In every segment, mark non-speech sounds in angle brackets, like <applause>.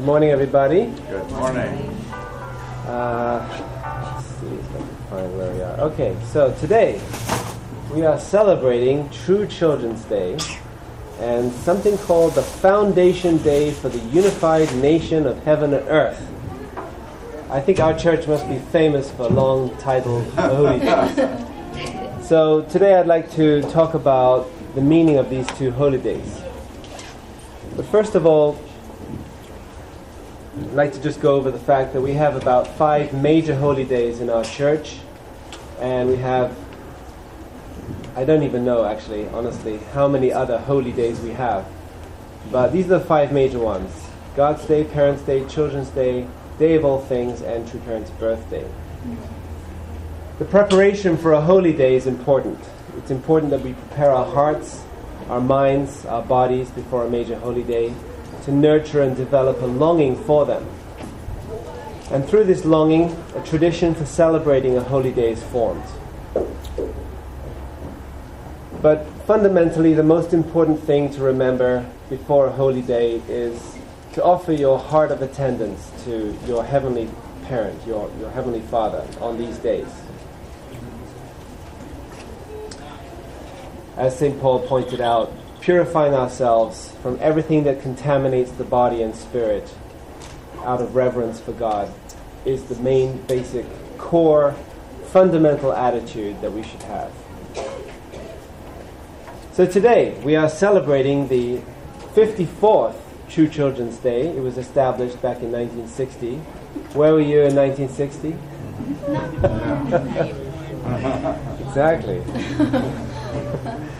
Good morning, everybody. Good morning. Uh, let's see if I can find where we are. Okay, so today we are celebrating True Children's Day and something called the Foundation Day for the Unified Nation of Heaven and Earth. I think our church must be famous for long titled <laughs> holy days. So today I'd like to talk about the meaning of these two holy days. But first of all, I'd like to just go over the fact that we have about five major holy days in our church, and we have, I don't even know actually, honestly, how many other holy days we have. But these are the five major ones God's Day, Parents' Day, Children's Day, Day of All Things, and True Parents' Birthday. The preparation for a holy day is important. It's important that we prepare our hearts, our minds, our bodies before a major holy day to nurture and develop a longing for them. And through this longing, a tradition for celebrating a holy day is formed. But fundamentally, the most important thing to remember before a holy day is to offer your heart of attendance to your heavenly parent, your, your heavenly father, on these days. As St. Paul pointed out, purifying ourselves from everything that contaminates the body and spirit out of reverence for God is the main, basic, core, fundamental attitude that we should have. So today we are celebrating the 54th True Children's Day. It was established back in 1960. Where were you in 1960? <laughs> <laughs> exactly.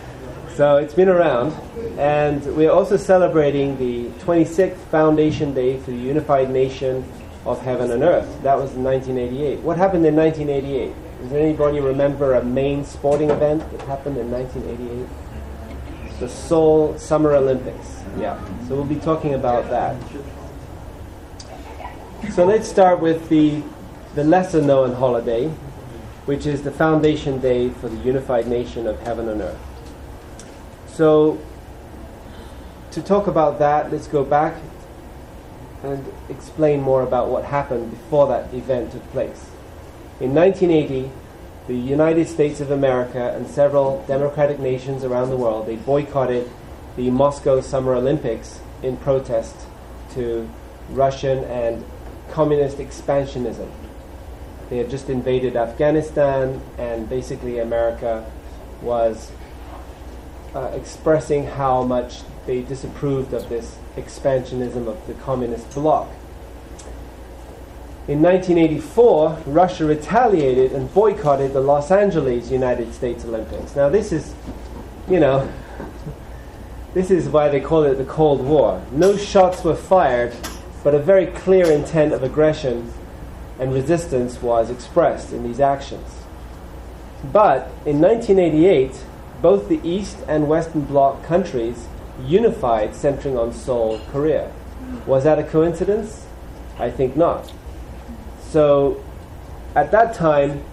<laughs> So it's been around, and we're also celebrating the 26th Foundation Day for the Unified Nation of Heaven and Earth. That was in 1988. What happened in 1988? Does anybody remember a main sporting event that happened in 1988? The Seoul Summer Olympics. Yeah. So we'll be talking about that. So let's start with the, the lesser known holiday, which is the Foundation Day for the Unified Nation of Heaven and Earth. So, to talk about that, let's go back and explain more about what happened before that event took place. In 1980, the United States of America and several democratic nations around the world they boycotted the Moscow Summer Olympics in protest to Russian and communist expansionism. They had just invaded Afghanistan, and basically America was uh, expressing how much they disapproved of this expansionism of the communist bloc. In 1984, Russia retaliated and boycotted the Los Angeles United States Olympics. Now, this is, you know, <laughs> this is why they call it the Cold War. No shots were fired, but a very clear intent of aggression and resistance was expressed in these actions. But in 1988, both the East and Western Bloc countries unified centering on Seoul, Korea. Was that a coincidence? I think not. So, at that time,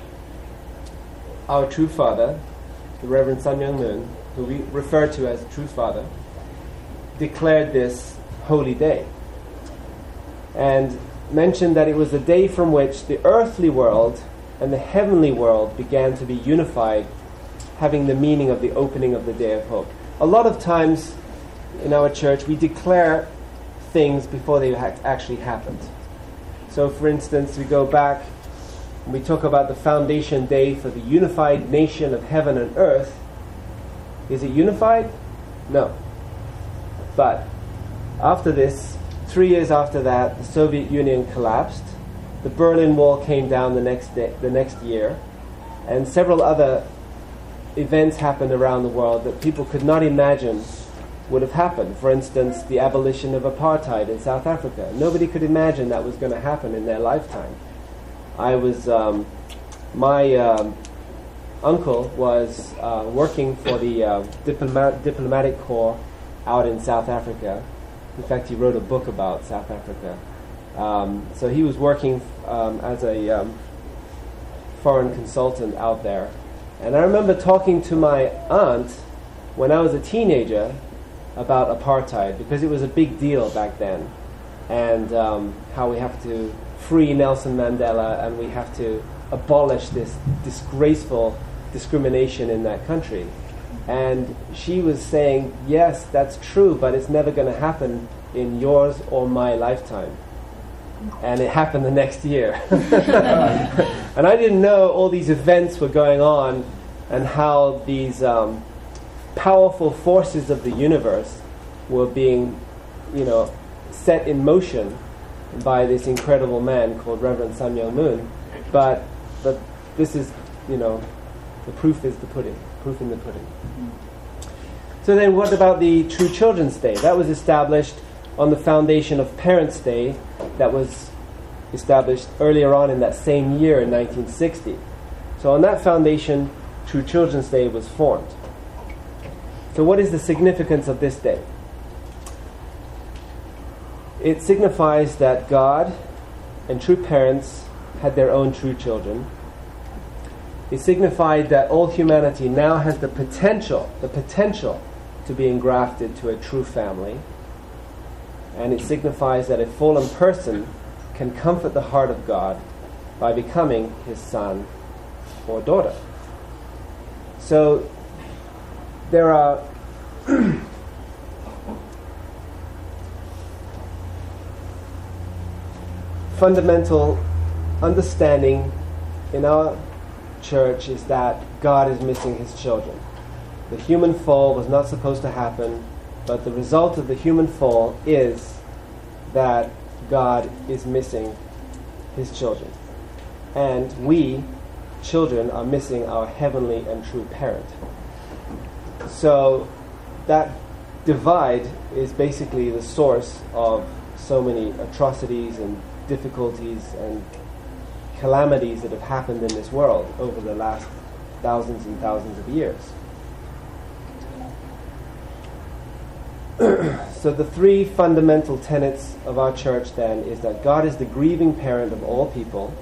our true father, the Reverend Sun Myung Moon, who we refer to as True Father, declared this holy day and mentioned that it was the day from which the earthly world and the heavenly world began to be unified, having the meaning of the opening of the day of hope. A lot of times in our church, we declare things before they actually happened. So, for instance, we go back and we talk about the foundation day for the unified nation of heaven and earth. Is it unified? No. But after this, three years after that, the Soviet Union collapsed. The Berlin Wall came down the next day, the next year, and several other events happened around the world that people could not imagine would have happened. For instance, the abolition of apartheid in South Africa. Nobody could imagine that was going to happen in their lifetime. I was, um, my um, uncle was uh, working for the uh, diplomat- diplomatic corps out in South Africa. In fact, he wrote a book about South Africa. Um, so he was working um, as a um, foreign consultant out there. And I remember talking to my aunt when I was a teenager about apartheid because it was a big deal back then. and um, how we have to free Nelson Mandela and we have to abolish this disgraceful discrimination in that country. And she was saying, yes, that's true, but it's never going to happen in yours or my lifetime. And it happened the next year. <laughs> <laughs> and I didn't know all these events were going on and how these um, powerful forces of the universe were being, you know, set in motion by this incredible man called Reverend Sun Moon. But, but this is, you know, the proof is the pudding, proof in the pudding. So then, what about the True Children's Day? That was established on the foundation of Parents' Day, that was established earlier on in that same year in 1960. So, on that foundation, True Children's Day was formed. So, what is the significance of this day? It signifies that God and true parents had their own true children. It signified that all humanity now has the potential, the potential to be engrafted to a true family. And it signifies that a fallen person can comfort the heart of God by becoming his son or daughter. So there are <clears throat> fundamental understanding in our church is that God is missing his children. The human fall was not supposed to happen, but the result of the human fall is that God is missing his children. And we, children, are missing our heavenly and true parent. So that divide is basically the source of so many atrocities and difficulties and calamities that have happened in this world over the last thousands and thousands of years. <clears throat> so the three fundamental tenets of our church then is that God is the grieving parent of all people.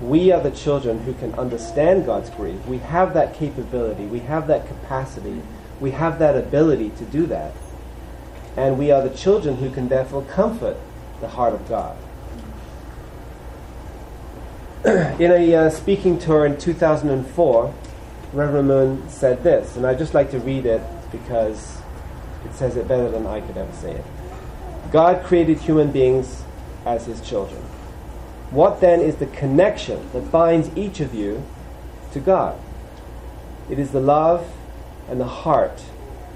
We are the children who can understand God's grief. We have that capability, we have that capacity, we have that ability to do that. And we are the children who can therefore comfort the heart of God. <clears throat> in a uh, speaking tour in 2004, Reverend Moon said this, and I'd just like to read it because it says it better than I could ever say it. God created human beings as his children. What then is the connection that binds each of you to God? It is the love and the heart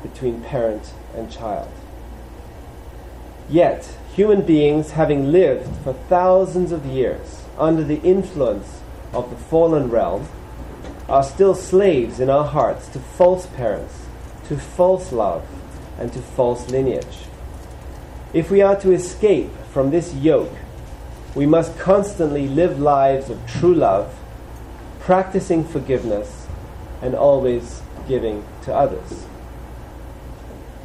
between parent and child. Yet, human beings, having lived for thousands of years, under the influence of the fallen realm are still slaves in our hearts to false parents, to false love, and to false lineage. If we are to escape from this yoke, we must constantly live lives of true love, practicing forgiveness, and always giving to others.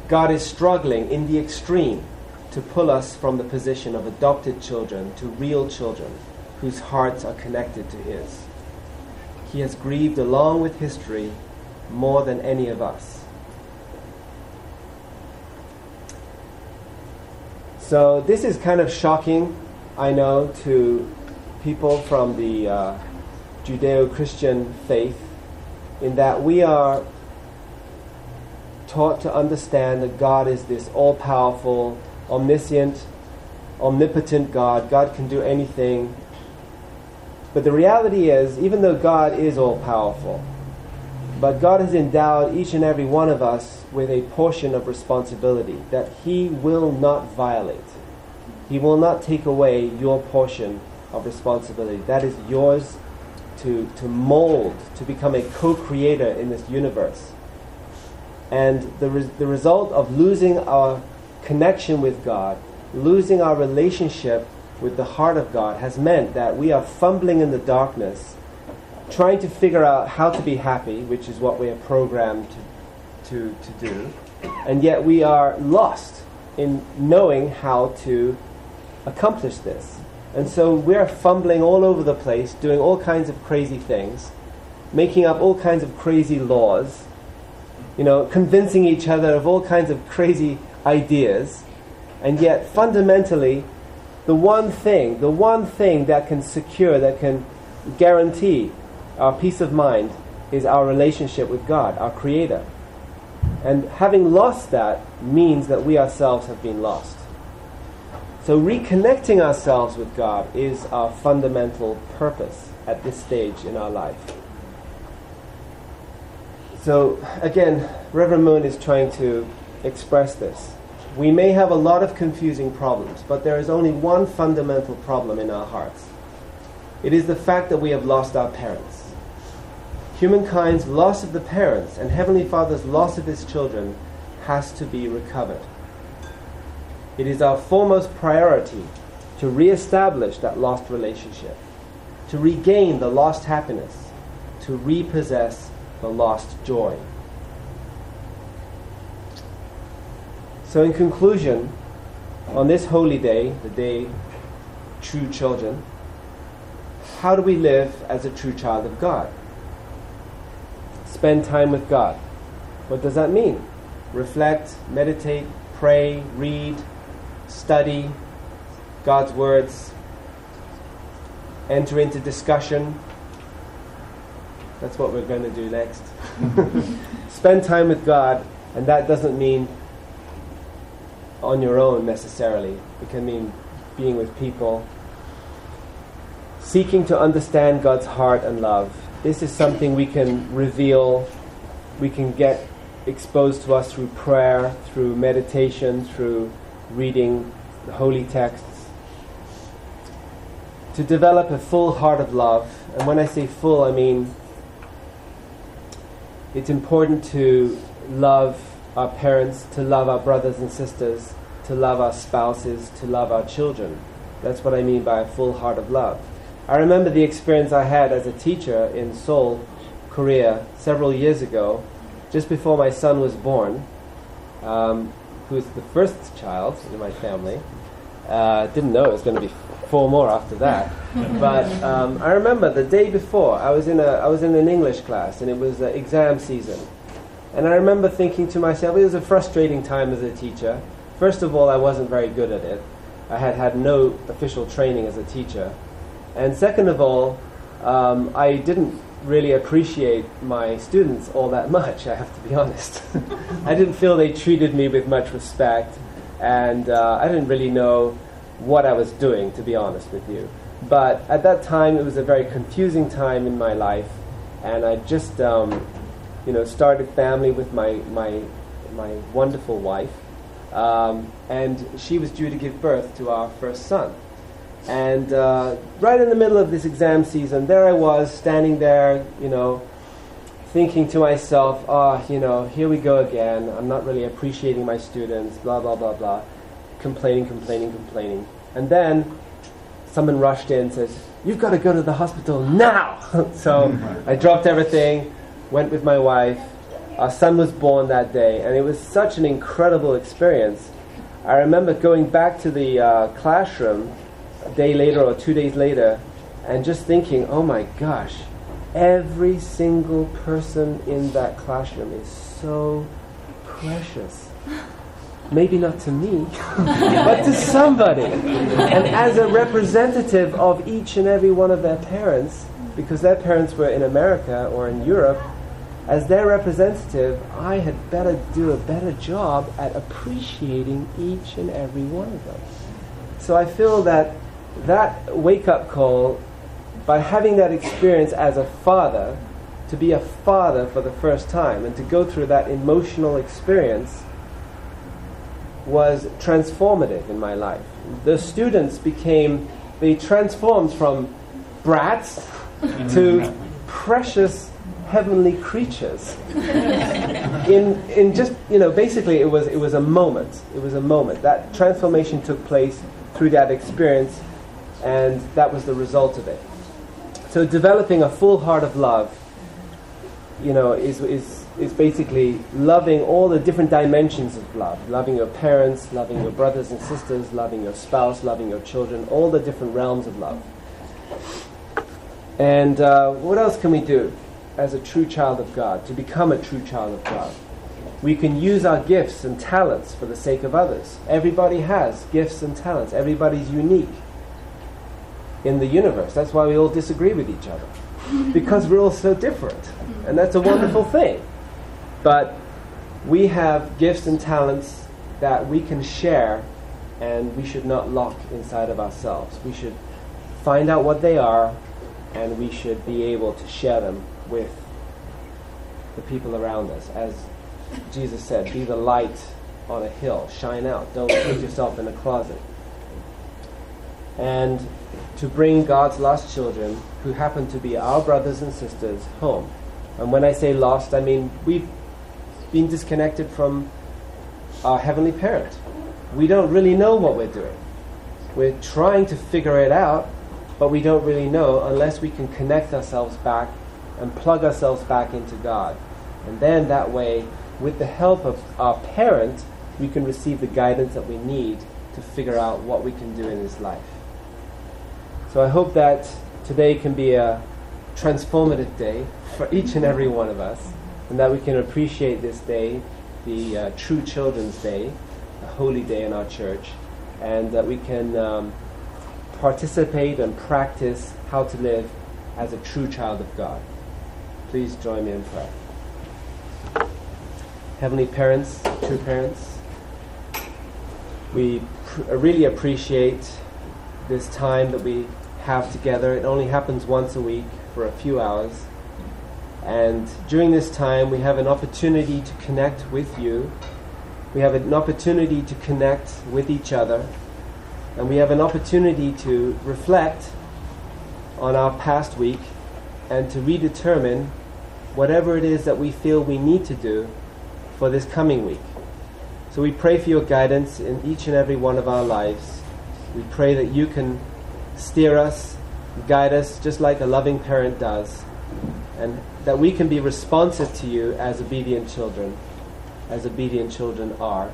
God is struggling in the extreme to pull us from the position of adopted children to real children whose hearts are connected to His. He has grieved along with history more than any of us. So, this is kind of shocking, I know, to people from the uh, Judeo Christian faith, in that we are taught to understand that God is this all powerful, omniscient, omnipotent God. God can do anything. But the reality is, even though God is all powerful, but God has endowed each and every one of us with a portion of responsibility that He will not violate. He will not take away your portion of responsibility. That is yours to, to mold, to become a co creator in this universe. And the, re- the result of losing our connection with God, losing our relationship with the heart of God has meant that we are fumbling in the darkness, trying to figure out how to be happy, which is what we are programmed to, to, to do, and yet we are lost in knowing how to accomplish this. And so we're fumbling all over the place, doing all kinds of crazy things, making up all kinds of crazy laws, you know, convincing each other of all kinds of crazy ideas And yet, fundamentally, the one thing, the one thing that can secure, that can guarantee our peace of mind is our relationship with God, our Creator. And having lost that means that we ourselves have been lost. So, reconnecting ourselves with God is our fundamental purpose at this stage in our life. So, again, Reverend Moon is trying to express this. We may have a lot of confusing problems, but there is only one fundamental problem in our hearts. It is the fact that we have lost our parents. Humankind's loss of the parents and Heavenly Father's loss of his children has to be recovered. It is our foremost priority to re-establish that lost relationship, to regain the lost happiness, to repossess the lost joy. So, in conclusion, on this holy day, the day true children, how do we live as a true child of God? Spend time with God. What does that mean? Reflect, meditate, pray, read, study God's words, enter into discussion. That's what we're going to do next. <laughs> Spend time with God, and that doesn't mean on your own necessarily. It can mean being with people, seeking to understand God's heart and love. This is something we can reveal, we can get exposed to us through prayer, through meditation, through reading the holy texts. To develop a full heart of love, and when I say full, I mean it's important to love our parents, to love our brothers and sisters, to love our spouses, to love our children. That's what I mean by a full heart of love. I remember the experience I had as a teacher in Seoul, Korea, several years ago, just before my son was born, um, who's the first child in my family. Uh, didn't know it was going to be four more after that. <laughs> but um, I remember the day before, I was in a I was in an English class, and it was uh, exam season. And I remember thinking to myself, it was a frustrating time as a teacher. First of all, I wasn't very good at it. I had had no official training as a teacher. And second of all, um, I didn't really appreciate my students all that much, I have to be <laughs> honest. I didn't feel they treated me with much respect, and uh, I didn't really know what I was doing, to be honest with you. But at that time, it was a very confusing time in my life, and I just, um, you know, started family with my, my, my wonderful wife, um, and she was due to give birth to our first son. And uh, right in the middle of this exam season, there I was standing there, you know, thinking to myself, ah, oh, you know, here we go again. I'm not really appreciating my students, blah, blah, blah, blah. Complaining, complaining, complaining. And then someone rushed in and says, You've got to go to the hospital now! <laughs> so I dropped everything, went with my wife. Our son was born that day, and it was such an incredible experience. I remember going back to the uh, classroom day later or two days later and just thinking, oh my gosh, every single person in that classroom is so precious. Maybe not to me, <laughs> but to somebody. And as a representative of each and every one of their parents, because their parents were in America or in Europe, as their representative, I had better do a better job at appreciating each and every one of them. So I feel that that wake up call, by having that experience as a father, to be a father for the first time and to go through that emotional experience was transformative in my life. The students became, they transformed from brats <laughs> to precious heavenly creatures. in, in just, you know, basically it was, it was a moment. It was a moment. That transformation took place through that experience and that was the result of it. So developing a full heart of love, you know, is, is, is basically loving all the different dimensions of love. Loving your parents, loving your brothers and sisters, loving your spouse, loving your children, all the different realms of love. And uh, what else can we do as a true child of God, to become a true child of God? We can use our gifts and talents for the sake of others. Everybody has gifts and talents. Everybody's unique in the universe. That's why we all disagree with each other. Because we're all so different. And that's a wonderful thing. But we have gifts and talents that we can share and we should not lock inside of ourselves. We should find out what they are and we should be able to share them with the people around us. As Jesus said, be the light on a hill, shine out. Don't put yourself in a closet. And to bring God's lost children, who happen to be our brothers and sisters, home. And when I say lost, I mean we've been disconnected from our Heavenly Parent. We don't really know what we're doing. We're trying to figure it out, but we don't really know unless we can connect ourselves back and plug ourselves back into God. And then that way, with the help of our parent, we can receive the guidance that we need to figure out what we can do in this life. So I hope that today can be a transformative day for each and every one of us, and that we can appreciate this day, the uh, True Children's Day, a holy day in our church, and that we can um, participate and practice how to live as a true child of God. Please join me in prayer. Heavenly parents, true parents, we pr- really appreciate this time that we have together. It only happens once a week for a few hours. And during this time, we have an opportunity to connect with you. We have an opportunity to connect with each other. And we have an opportunity to reflect on our past week and to redetermine whatever it is that we feel we need to do for this coming week. So we pray for your guidance in each and every one of our lives. We pray that you can steer us, guide us, just like a loving parent does, and that we can be responsive to you as obedient children, as obedient children are,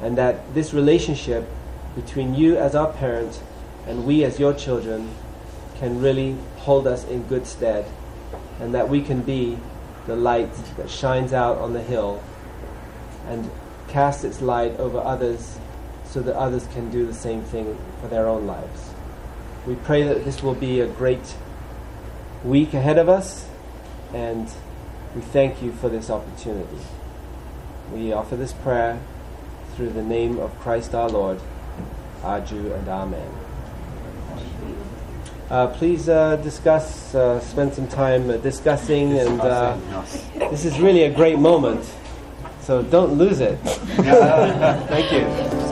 and that this relationship between you as our parent and we as your children can really hold us in good stead, and that we can be the light that shines out on the hill and casts its light over others so that others can do the same thing for their own lives. We pray that this will be a great week ahead of us, and we thank you for this opportunity. We offer this prayer through the name of Christ our Lord, Aju and Amen. Uh, please uh, discuss, uh, spend some time uh, discussing, and uh, this is really a great moment. So don't lose it. <laughs> Thank you.